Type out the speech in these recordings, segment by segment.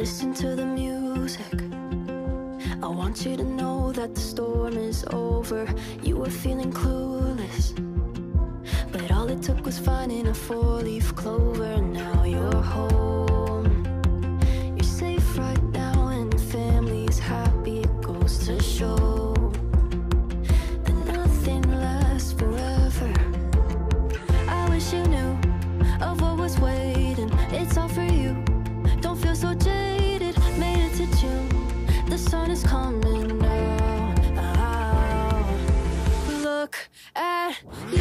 Listen to the music. I want you to know that the storm is over. You were feeling clueless. But all it took was finding a four leaf clover. Now you're home. You're safe right now, and your family's happy. It goes to show that nothing lasts forever. I wish you Look at you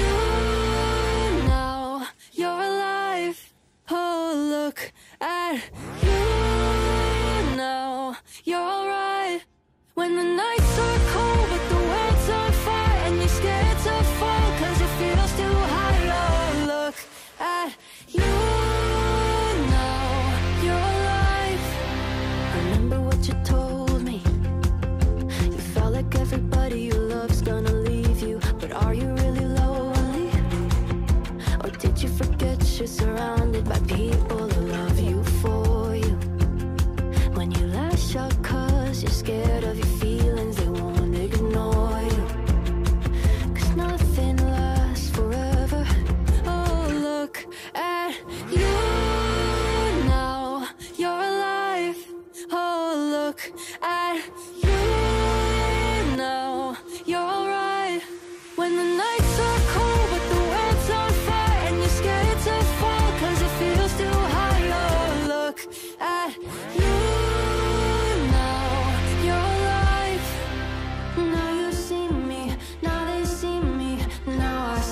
now. You're alive. Oh, look at you now. You're alright. When the nights are cold, but the world's on fire, and you're scared to fall, cause it feels too high. Oh, look at you now. You're alive. Remember what you told Or did you forget you're surrounded by people who love you for you? When you lash out cause you're scared of your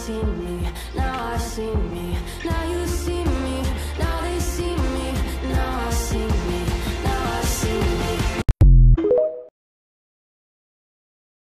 see me, now I see me.